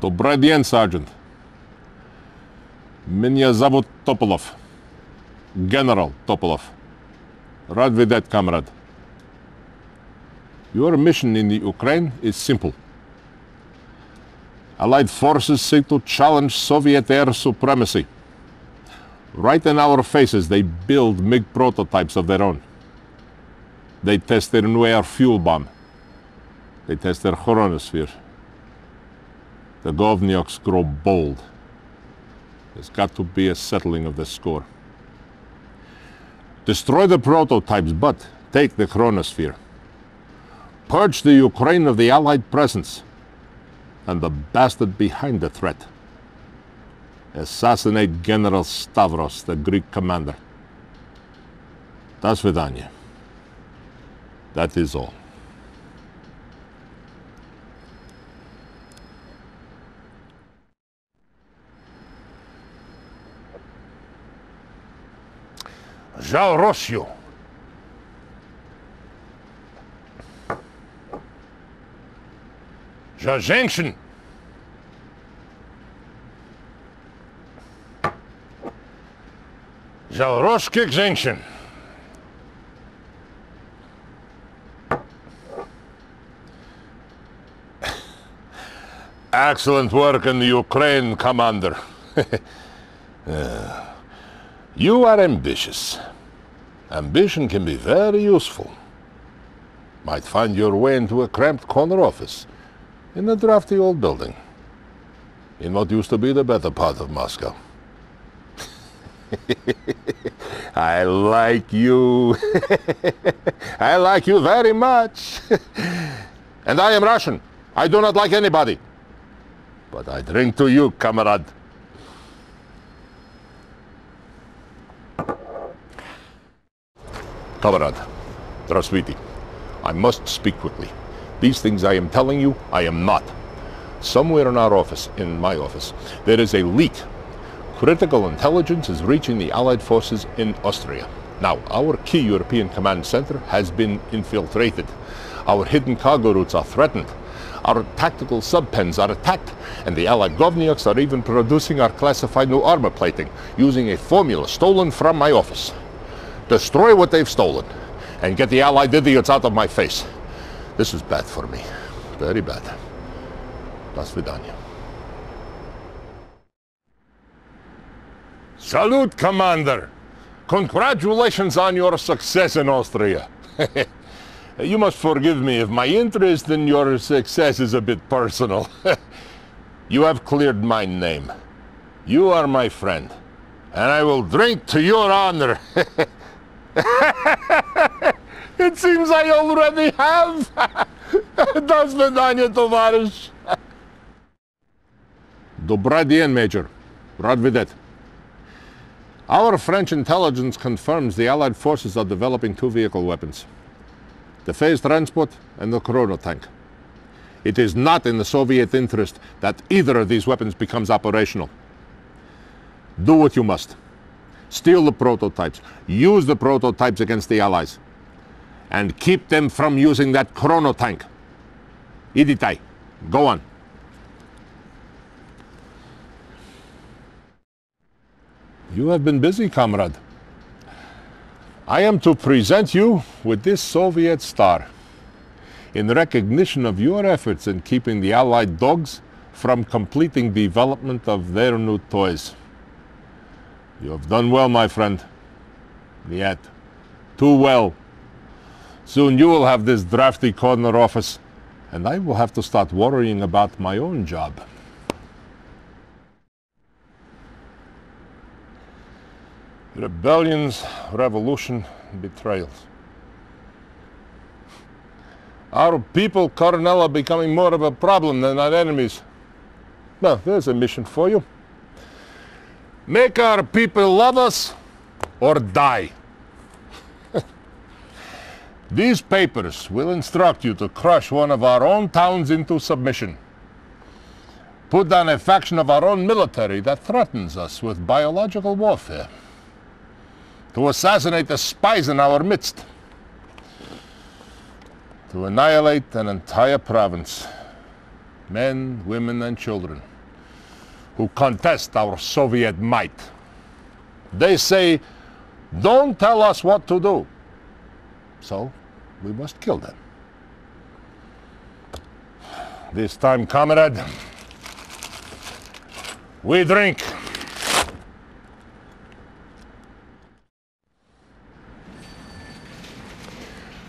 Добрый день, Sergeant. Меня зовут Topolov. General Topolov. Рад видеть, comrade. Your mission in the Ukraine is simple. Allied forces seek to challenge Soviet air supremacy. Right in our faces, they build MiG prototypes of their own. They test their new air fuel bomb. They test their chronosphere. The Govniaks grow bold. There's got to be a settling of the score. Destroy the prototypes, but take the chronosphere. Purge the Ukraine of the Allied presence and the bastard behind the threat. Assassinate General Stavros, the Greek commander. That's Vidania. That is all. Żeńszyn. Żal ruskich żeńszyn. Excellent work in the Ukraine, Commander. Uh, you are ambitious. Ambition can be very useful. Might find your way into a cramped corner office in a drafty old building in what used to be the better part of Moscow. I like you. I like you very much. and I am Russian. I do not like anybody. But I drink to you, comrade. Tavarad, Rasviti, I must speak quickly. These things I am telling you, I am not. Somewhere in our office, in my office, there is a leak. Critical intelligence is reaching the Allied forces in Austria. Now, our key European command center has been infiltrated. Our hidden cargo routes are threatened. Our tactical subpens are attacked, and the Allied Govniaks are even producing our classified new armor plating using a formula stolen from my office Destroy what they've stolen, and get the Allied idiots out of my face. This is bad for me. Very bad. До свидания. Salute, Commander! Congratulations on your success in Austria. you must forgive me if my interest in your success is a bit personal. you have cleared my name. You are my friend, and I will drink to your honor. it seems I already have. До свидания, товарищ. Добрый день, Major. Radvidet. Our French intelligence confirms the Allied forces are developing two vehicle weapons, the phased transport and the chrono tank. It is not in the Soviet interest that either of these weapons becomes operational. Do what you must. Steal the prototypes. Use the prototypes against the Allies. And keep them from using that chrono tank. Iditai, go on. You have been busy, comrade. I am to present you with this Soviet star in recognition of your efforts in keeping the Allied dogs from completing development of their new toys. You have done well, my friend. Yet, too well. Soon you will have this drafty corner office, and I will have to start worrying about my own job. Rebellions, revolution, betrayals. Our people, Colonel, are becoming more of a problem than our enemies. Well, there's a mission for you. Make our people love us or die. These papers will instruct you to crush one of our own towns into submission. Put down a faction of our own military that threatens us with biological warfare. To assassinate the spies in our midst. To annihilate an entire province. men, women, and children, who contest our Soviet might. They say, don't tell us what to do. So we must kill them. This time, comrade, we drink.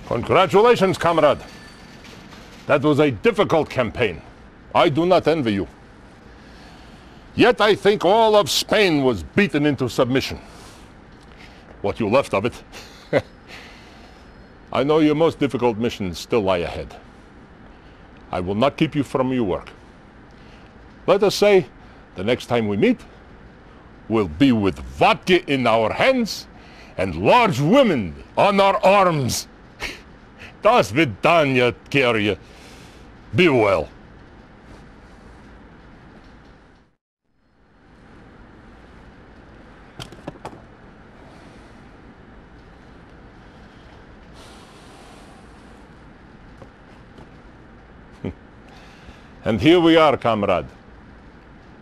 Congratulations, comrade. That was a difficult campaign. I do not envy you. Yet I think all of Spain was beaten into submission. What you left of it. I know your most difficult missions still lie ahead. I will not keep you from your work. Let us say the next time we meet will be with vodka in our hands and large women on our arms. Das wird dann Be well. And here we are, comrade.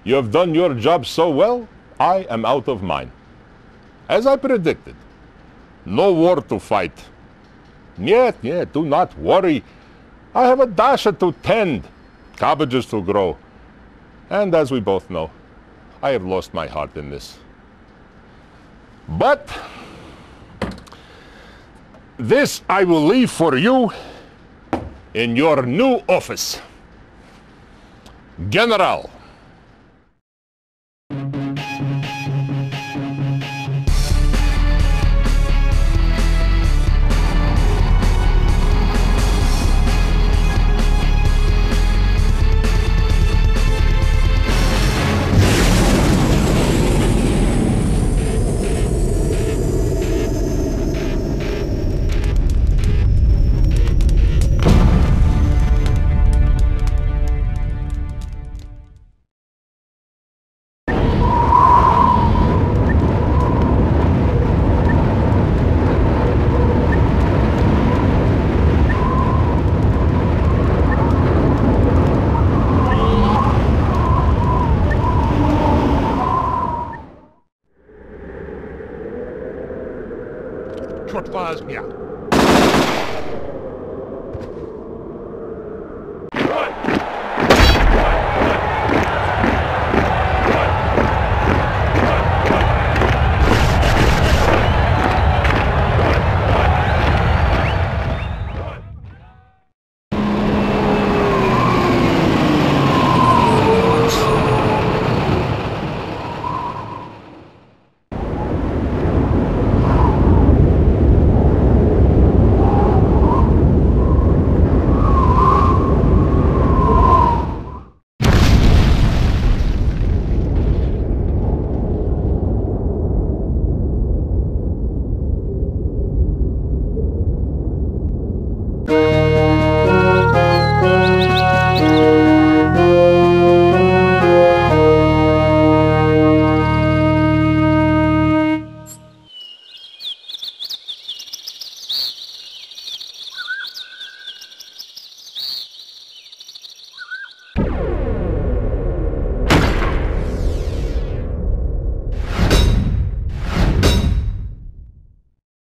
You have done your job so well, I am out of mine. As I predicted, no war to fight. Yet, yet, do not worry. I have a dacha to tend, cabbages to grow. And as we both know, I have lost my heart in this. But this I will leave for you in your new office. General,